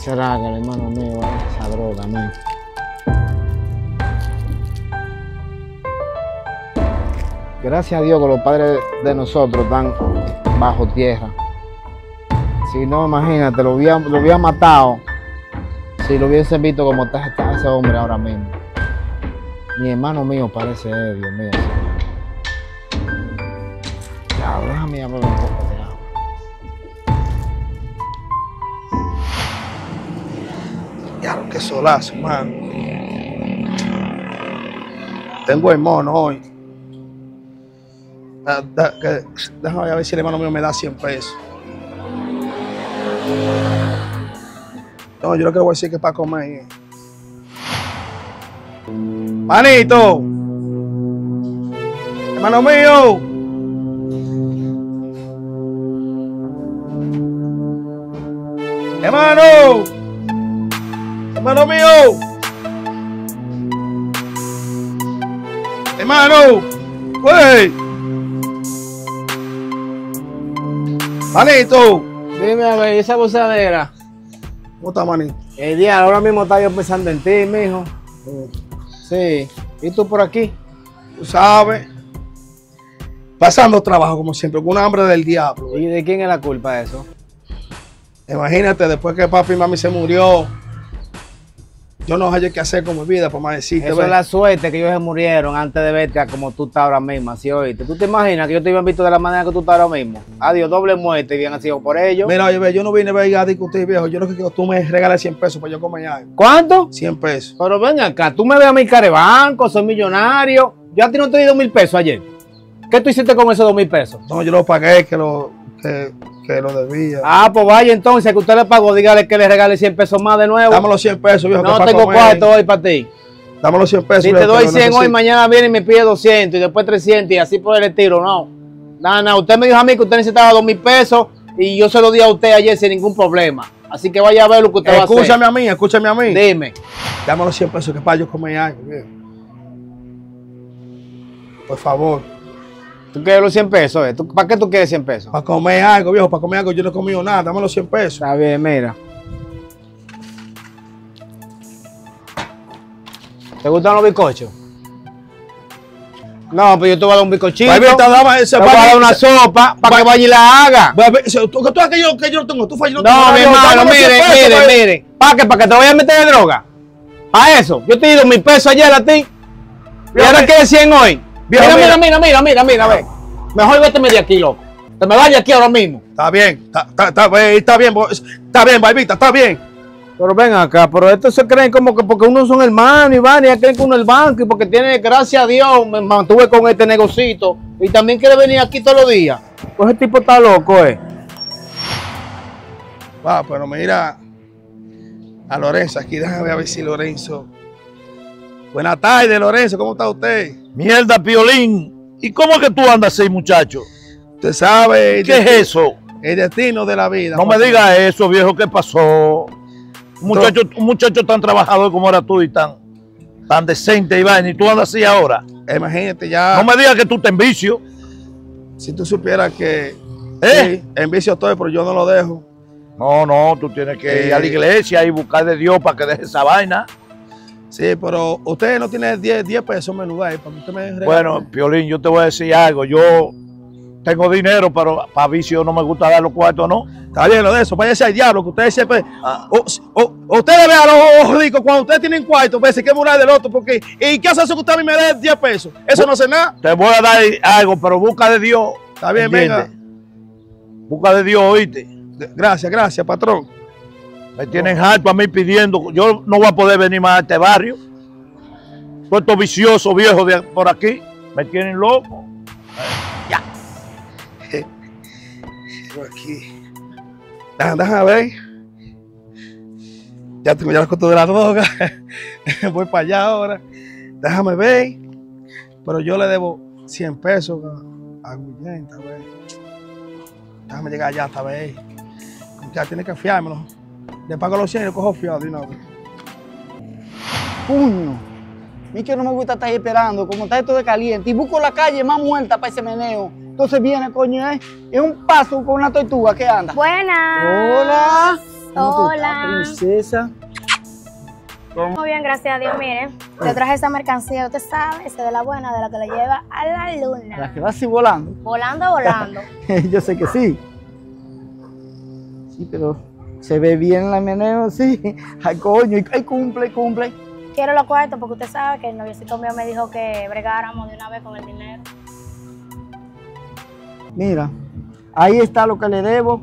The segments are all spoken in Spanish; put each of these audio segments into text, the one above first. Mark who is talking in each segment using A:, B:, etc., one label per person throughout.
A: será que el hermano mío esa droga, man? Gracias a Dios que los padres de nosotros están bajo tierra. Si no, imagínate, lo hubiera, lo hubiera matado si lo hubiesen visto como está, ese hombre ahora mismo. Mi hermano mío parece él, Dios mío. Ya, déjame hablar un poco
B: solazo, mano. Tengo el mono hoy. Da- da- que- Déjame ver si el hermano mío me da 100 pesos. No, yo lo que voy a decir que es para comer. Manito. Hermano mío. Hermano. Hermano mío. Hermano. Güey. Manito.
A: Dime a ver, esa gozadera.
B: ¿Cómo está, manito?
A: El día, ahora mismo estaba yo pensando en ti, mijo. Sí. ¿Y tú por aquí?
B: Tú sabes. Pasando trabajo como siempre, con una hambre del diablo.
A: ¿Y de quién es la culpa eso?
B: Imagínate, después que papi y mami se murió, yo no hallé qué hacer con mi vida, por más decirte.
A: Eso
B: ve.
A: es la suerte que ellos se murieron antes de verte a como tú estás ahora mismo, así oíste. ¿Tú te imaginas que yo te hubieran visto de la manera que tú estás ahora mismo? Adiós, doble muerte, y bien sido por ellos.
B: Mira, oye, yo no vine a discutir, viejo. Yo lo que quiero tú me regales 100 pesos para yo comer algo.
A: ¿Cuánto?
B: 100 pesos.
A: Pero ven acá, tú me ves a mi cara de banco, soy millonario. Yo a ti no te di dos mil pesos ayer. ¿Qué tú hiciste con esos dos mil pesos?
B: No, yo lo pagué, que lo, que, que lo debía.
A: Ah, pues vaya entonces, que usted le pagó, dígale que le regale 100 pesos más de nuevo.
B: Dame los 100 pesos, viejo. que
A: no
B: pa'
A: tengo cuarto hoy para ti.
B: Dame los 100 pesos.
A: Si te doy
B: que lo
A: 100 hoy, mañana viene y me pide 200 y después 300 y así por el estilo, no. Nada, nada, usted me dijo a mí que usted necesitaba dos mil pesos y yo se lo di a usted ayer sin ningún problema. Así que vaya a ver lo que usted va a
B: Escúchame
A: hacer.
B: a mí, escúchame a mí.
A: Dime.
B: Dame los 100 pesos que para yo comer algo, viejo. Por favor.
A: ¿Tú quieres los 100 pesos? eh? ¿Tú- ¿Para qué tú quieres 100 pesos?
B: Para comer algo, viejo, para comer algo. Yo no he comido nada. Dame los 100 pesos.
A: Está bien, mira. ¿Te gustan los bizcochos? No, pues yo te voy a dar un bizcochito.
B: Ese
A: te voy a dar una sopa para que vaya y la haga.
B: Eso, tú, que yo, que yo no tengo, tú fallas, no
A: mi hermano,
B: dame los 100
A: mire, mire,
B: pues.
A: mire. ¿Para qué? ¿Para que te vaya a meter de droga? ¿Para eso? Yo te di dos mil pesos ayer a ti. Y ahora quieres 100 hoy.
B: Viejo,
A: Mira, mira,
B: mira.
A: mira, mira, mira, mira, ve. Mejor vete de aquí, loco. Te me vaya aquí ahora mismo.
B: Está bien, está, está, está, bien, está bien, está bien, Barbita, está bien.
A: Pero ven acá, pero estos se creen como que porque uno son hermanos y van y ya creen que uno es el banco y porque tiene, gracias a Dios, me mantuve con este negocito y también quiere venir aquí todos los días. Pues ese tipo está loco, eh.
B: Va, pero mira a Lorenzo aquí, déjame ver si Lorenzo. Buenas tardes, Lorenzo, ¿cómo está usted?
C: Mierda, Piolín. ¿Y cómo es que tú andas así, muchacho?
B: Usted sabe
C: ¿Qué es eso?
B: el destino de la vida.
C: No me digas eso, viejo. ¿Qué pasó? Un muchacho, un muchacho tan trabajador como era tú y tan, tan decente, Iván, y tú andas así ahora.
B: Imagínate ya,
C: No me digas que tú te envicio.
B: si tú supieras que
C: ¿Eh?
B: sí, envicio todo, pero yo no lo dejo.
C: No, no, tú tienes que ir a la
B: Eh.
C: iglesia y buscar de Dios para que deje esa vaina.
B: Sí, pero usted no tiene 10, 10 pesos menudo ahí para que usted me regale.
C: Bueno, Piolín, yo te voy a decir algo. Yo tengo dinero, pero para vicio no me gusta dar los cuartos, ¿no?
B: Está bien lo de eso, váyase al diablo, que ustedes siempre.
C: Ah.
B: O, o- ustedes vean los ojos ricos cuando ustedes tienen cuartos, pues se murar del otro, porque. ¿Y qué hace eso que usted a mí me dé 10 pesos? Eso no hace nada.
C: Te voy a dar algo, pero busca de Dios.
B: Está bien,
C: ¿entiendes?
B: venga.
C: Busca de Dios, oíste.
B: Gracias, gracias, patrón.
C: Me tienen harto a mí pidiendo. Yo no voy a poder venir más a este barrio. Todos estos viciosos viejos de por aquí me tienen loco.
B: Por aquí. Déjame, ver. Ya tengo ya la costumbre de la droga. Voy para allá ahora. Déjame ver. Pero yo le debo 100 pesos a, a Guillén, vez. Déjame llegar allá esta vez. Ya tiene que fiármelo. Le pago los 100 y lo cojo fiado de una vez.
D: Puño. A mí que no me gusta estar ahí esperando, como está esto de caliente. Y busco la calle más muerta para ese meneo. Entonces viene, coño, ¿eh? es un paso con una tortuga que anda.
E: Buenas.
D: Hola. ¿Cómo tú estás,
E: Hola.
D: princesa?
E: Muy bien, gracias a Dios. Mire, le traje esa mercancía, usted sabe, esa de la buena, de la que le lleva a la
D: La
E: luna.
D: que va así volando.
E: Volando, volando.
D: Yo sé que sí. Sí, pero se ve bien la meneo, sí. Ay, coño, y ay, cumple, cumple.
E: Quiero los cuartos porque usted sabe que el noviecito mío me dijo que bregáramos de una vez con el dinero.
D: Mira, ahí está lo que le debo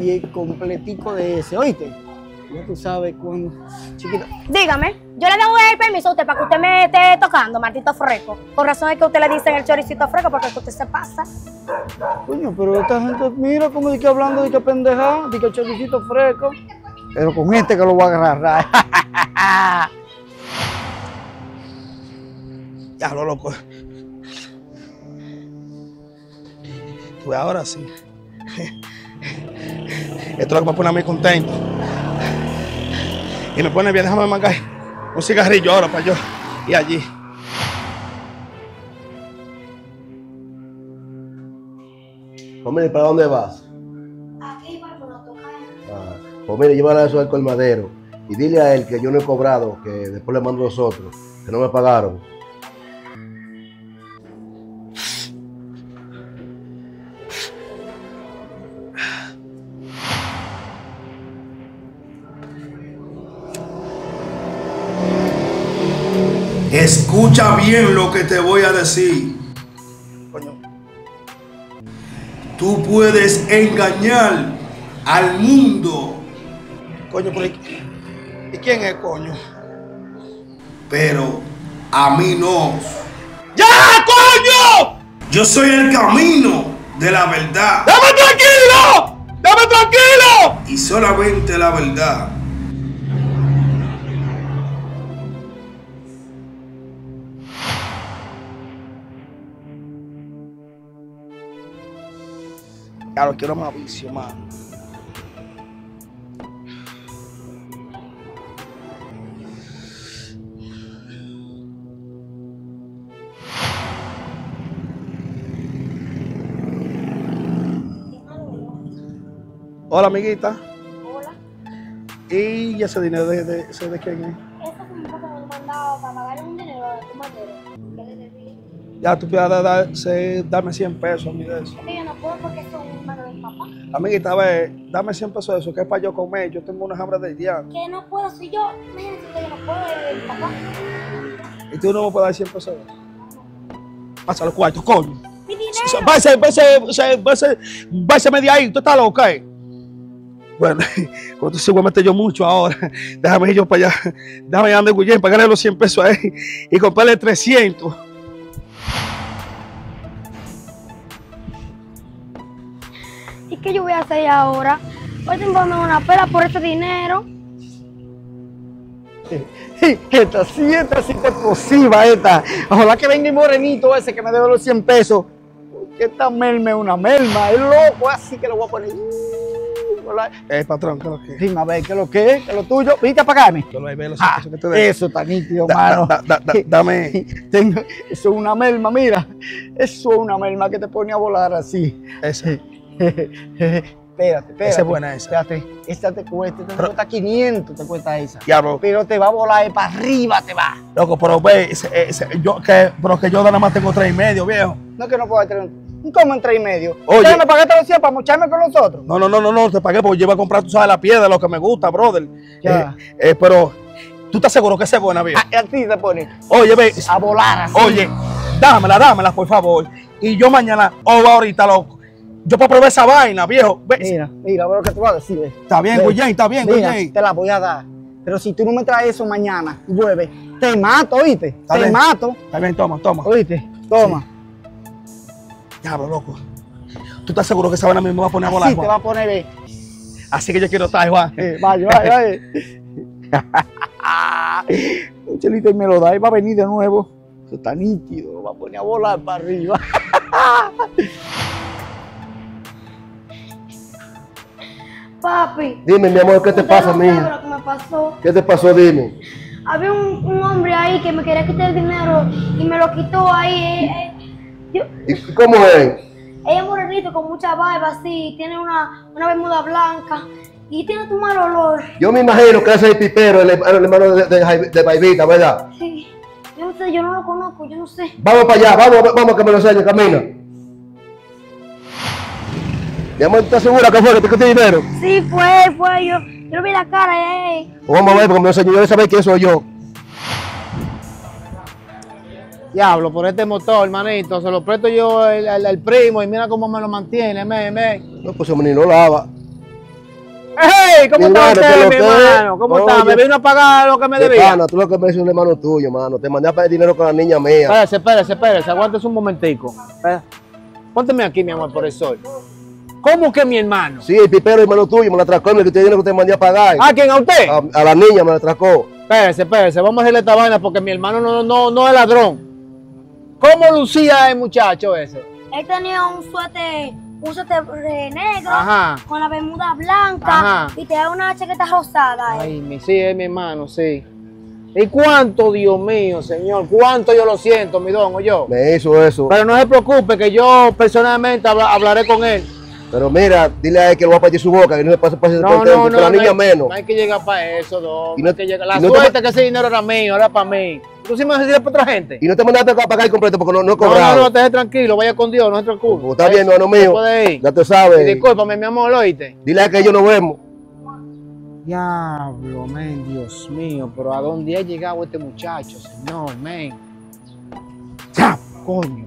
D: y el completico de ese, ¿oíste? Ya tú sabes cuándo. Chiquita,
E: Dígame, yo le doy el permiso a usted para que usted me esté tocando, Martito Freco. Por razón es que usted le dicen el choricito freco porque usted se pasa.
D: coño, pero esta gente, mira como que hablando de que pendeja, de que choricito fresco. Pero con este que lo voy a agarrar.
B: Ya lo loco. Pues ahora sí. Esto es lo que me pone a mí contento. Y me pone bien, déjame mangar un cigarrillo ahora para yo ir allí.
F: Pues ¿para dónde vas?
E: Aquí para tocar.
F: Ah, pues mire, llévala eso al colmadero y dile a él que yo no he cobrado, que después le mando los otros, que no me pagaron.
B: Escucha bien lo que te voy a decir. Tú puedes engañar al mundo. Coño, pero ¿y- ¿y quién es coño? Pero a mí no. ¡Ya, coño! Yo soy el camino de la verdad. ¡Dame tranquilo! ¡Dame tranquilo! Y solamente la verdad. Claro, quiero más vicio, mano. Hola, amiguita.
E: Hola.
B: ¿Y ese dinero de, de, de quién es?
E: Eso fue un poco que me mandado para pagar un dinero de tu madero. ¿Qué le debí?
B: Ya tú puedes darme 100 pesos a mí de eso.
E: Es que yo no puedo porque eso papá.
B: Amiguita, a ver, dame 100 pesos de eso, que es para yo comer. Yo tengo unas hambre del día.
E: Que no puedo, si yo, imagínense que yo no puedo papá.
B: Y tú no me puedes dar 100 pesos de eso. Pasa los cuartos, coño.
E: Mi dinero.
B: Váyase, váyase, váyase, váyase, váyase de ahí, tú estás loca, ¿eh? Bueno, cuando se voy a meter yo mucho ahora, déjame ir yo para allá, déjame ir a Guillén, pagarle los 100 pesos ahí y comprarle 300.
E: Qué yo voy a hacer ahora? Tengo que darme una pela por ese dinero.
D: Esta sí, esta sí te explosiva, esta. Ojalá que venga el morenito ese que me debe los 100 pesos. Que esta melma es una melma, es loco, así que lo voy a poner. Uh.
B: Eh, patrón, ¿qué es lo que?
D: Dime a ver, ¿qué es lo que es? ¿Qué es lo tuyo? ¿Viste a pagarme?
B: Yo lo ahí veo los 100
D: Ah,
B: pesos que te doy.
D: eso está nítido,
B: Da-
D: mano.
B: da- da- da- dame
D: Tengo- eso es una melma, mira. Eso es una melma que te pone a volar así.
B: ese.
D: Espérate, espérate.
B: Esa es buena, esa.
D: Espérate, esta te cuesta, esta te cuesta 500, te cuesta esa.
B: Diablo,
D: Pero te va a volar para arriba, te va.
B: loco, pero ve, ese- ese- yo, que, pero que yo nada más tengo 3 y medio, viejo.
D: No es que no puedo tener un como en tres y medio.
B: Oye.
D: Oye, me pagaste los 100 para mocharme con los otros.
B: No, no, no, no, no, te pagué porque yo iba a comprar, tú sabes, la piedra, lo que me gusta, brother.
D: Ya.
B: Eh, eh, pero, ¿tú estás seguro que esa es buena, viejo?
D: A, ti te pone
B: Oye, ve,
D: a volar así.
B: Oye, dámela, dámela, por favor. Y yo mañana, o ahorita, loco. Yo puedo probar esa vaina, viejo. Ve,
D: Mira, mira, ve lo que te voy a decir. ve.
B: Está bien. Guillén, está bien, Guillén.
D: te la voy a dar. Pero si tú no me traes eso mañana, llueve, te mato, ¿oíste?
B: Está
D: te
B: bien.
D: mato,
B: Está bien, toma, toma.
D: ¿oíste? Toma.
B: Diablo, loco. ¿Tú estás seguro que esa vaina me va a poner a volar,
D: Así te va a poner, ve.
B: Así que yo quiero estar, Juan.
D: Eh, vaya, vaya, vaya. Un chelito y me lo da y va a venir de nuevo. Eso está nítido, lo va a poner a volar para arriba.
E: Papi.
F: Dime, mi amor, ¿qué te pasa,
E: no
F: mija?
E: lo que me pasó.
F: ¿Qué te pasó? Dime.
E: Había un, un hombre ahí que me quería quitar el dinero y me lo quitó ahí. eh, eh. Yo-
F: ¿Y cómo es?
E: ella es morenito con mucha barba así, tiene una, una bermuda blanca Y tiene tu mal olor.
F: Yo me imagino que ese es el pipero, el, el hermano de, de, de Baibita, ¿verdad?
E: Sí. Yo no sé, yo no lo conozco, yo no sé.
F: Vamos para allá, vamos, vamos que me lo enseñe, camina. Mi amor, ¿estás segura que fue que te quité dinero?
E: Sí, fue, fue. Yo, yo vi la cara, eh.
F: O vamos a ver, porque me lo enseñó, yo saber quién soy yo.
A: Diablo, por este motor, hermanito. Se lo presto yo al, al- al primo y mira cómo me lo mantiene, men, men.
F: No, pues ese menino lava.
A: ¡Hey! ¿Cómo está
F: hermano,
A: usted,
F: ¿qué
A: mi hermano? ¿Cómo está? ¿Me vino a pagar lo que me
F: De
A: debía?
F: pana, tú lo que me dices es un hermano tuyo, mano. Te mandé a pedir dinero con la niña mía.
A: Espérese, espérese, espérese. Aguántese un momentico. Pónteme aquí, mi amor, por el sol. ¿Cómo que mi hermano?
F: Sí, el pipero hermano tuyo, me la atracó, me quité dinero que te mandé a pagar.
A: ¿A quién? ¿A usted?
F: A, a la niña me la atracó.
A: Espérese, espérese. Vamos a hacerle esta vaina porque mi hermano no, no, no es ladrón. ¿Cómo lucía el muchacho ese?
E: Él tenía un suéter, un suéter negro,
A: Ajá.
E: con la bermuda blanca
A: Ajá.
E: y tenía una chaqueta rosada. eh.
A: Ay, mi, sí, es mi hermano, sí. ¿Y cuánto, Dios mío, señor? ¿Cuánto yo lo siento, mi don, o yo?
F: Me hizo eso.
A: Pero no se preocupe, que yo personalmente habla- hablaré con él.
F: Pero mira, dile a él que lo va a partir su boca, que no se pase pase
A: No,
F: contento,
A: no, no.
F: la
A: no
F: niña
A: hay,
F: menos.
A: No hay que llegar para eso, don.
F: Y
A: no
F: no-
A: hay que llegar. La
F: y no te
A: suerte que ese dinero era mío, era para mí. Tú sí me vas a decir para otra gente.
F: Y no te mandaste a pagar completo porque no, no he
A: No, no,
F: cobrado.
A: no, te tranquilo, vaya con Dios, no se preocupe.
F: Está bien, hermano mío.
A: Ir.
F: Ya te
A: Y
F: sabes.
A: discúlpame, mi amor, ¿lo oíste?
F: Dile a él que ellos nos vemos.
A: Diablo, men, Dios mío, pero ¿a dónde ha llegado este muchacho, señor, men? ¡Ya, coño!